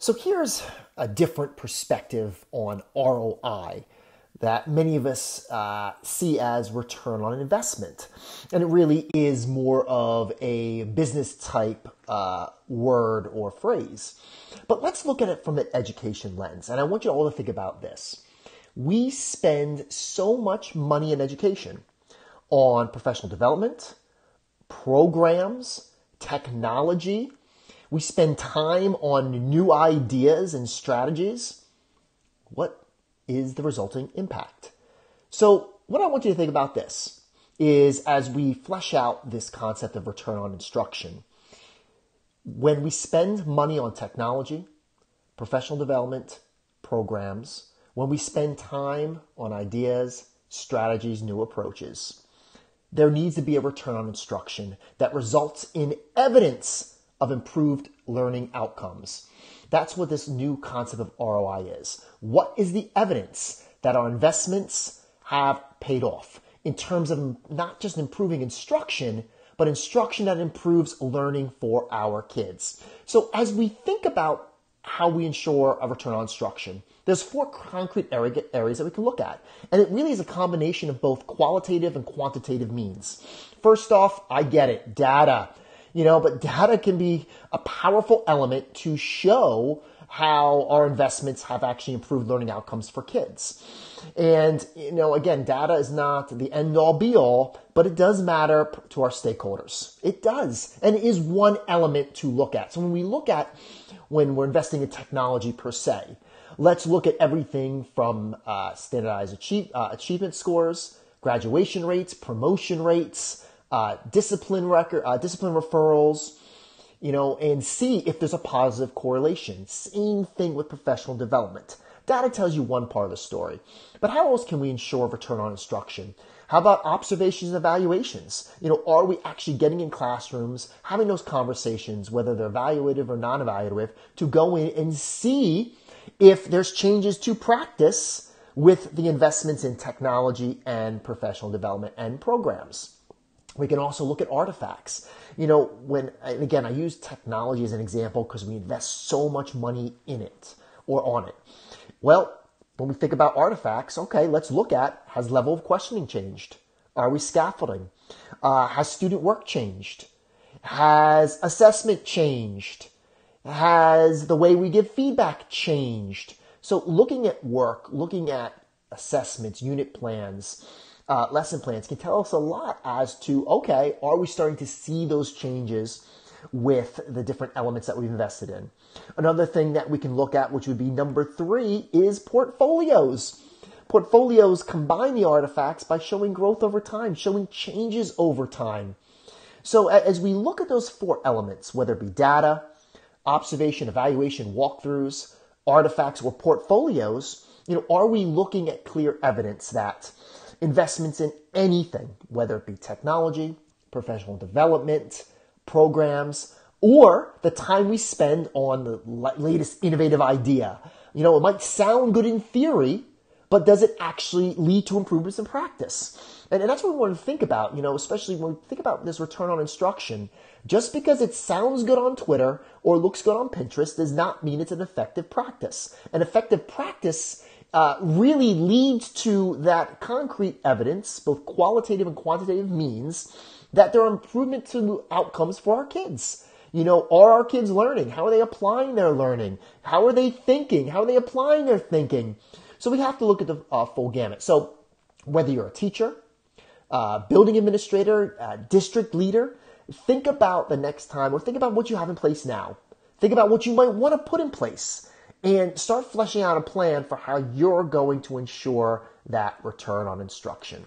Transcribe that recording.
So here's a different perspective on ROI that many of us uh, see as return on investment. And it really is more of a business type uh, word or phrase. But let's look at it from an education lens. And I want you all to think about this. We spend so much money in education on professional development, programs, technology, we spend time on new ideas and strategies. What is the resulting impact? So, what I want you to think about this is as we flesh out this concept of return on instruction, when we spend money on technology, professional development, programs, when we spend time on ideas, strategies, new approaches, there needs to be a return on instruction that results in evidence of improved learning outcomes. That's what this new concept of ROI is. What is the evidence that our investments have paid off in terms of not just improving instruction, but instruction that improves learning for our kids? So as we think about how we ensure a return on instruction, there's four concrete areas that we can look at. And it really is a combination of both qualitative and quantitative means. First off, I get it, data you know, but data can be a powerful element to show how our investments have actually improved learning outcomes for kids. And, you know, again, data is not the end all be all, but it does matter to our stakeholders. It does. And it is one element to look at. So when we look at when we're investing in technology per se, let's look at everything from uh, standardized achieve, uh, achievement scores, graduation rates, promotion rates, uh, discipline record, uh, discipline referrals, you know, and see if there's a positive correlation. Same thing with professional development. Data tells you one part of the story, but how else can we ensure return on instruction? How about observations and evaluations? You know, are we actually getting in classrooms, having those conversations, whether they're evaluative or non-evaluative, to go in and see if there's changes to practice with the investments in technology and professional development and programs. We can also look at artifacts. You know, when, again, I use technology as an example because we invest so much money in it or on it. Well, when we think about artifacts, okay, let's look at has level of questioning changed? Are we scaffolding? Uh, has student work changed? Has assessment changed? Has the way we give feedback changed? So looking at work, looking at assessments, unit plans, uh, lesson plans can tell us a lot as to okay, are we starting to see those changes with the different elements that we've invested in? Another thing that we can look at, which would be number three, is portfolios. Portfolios combine the artifacts by showing growth over time, showing changes over time. So as we look at those four elements, whether it be data, observation, evaluation, walkthroughs, artifacts, or portfolios, you know, are we looking at clear evidence that investments in anything, whether it be technology, professional development, programs, or the time we spend on the latest innovative idea. You know, it might sound good in theory, but does it actually lead to improvements in practice? And, and, that's what we want to think about, you know, especially when we think about this return on instruction. Just because it sounds good on Twitter or looks good on Pinterest does not mean it's an effective practice. An effective practice uh, really leads to that concrete evidence, both qualitative and quantitative means, that there are improvements to outcomes for our kids. You know, are our kids learning? How are they applying their learning? How are they thinking? How are they applying their thinking? So we have to look at the uh, full gamut. So whether you're a teacher, uh, building administrator, uh, district leader, think about the next time or think about what you have in place now. Think about what you might want to put in place and start fleshing out a plan for how you're going to ensure that return on instruction.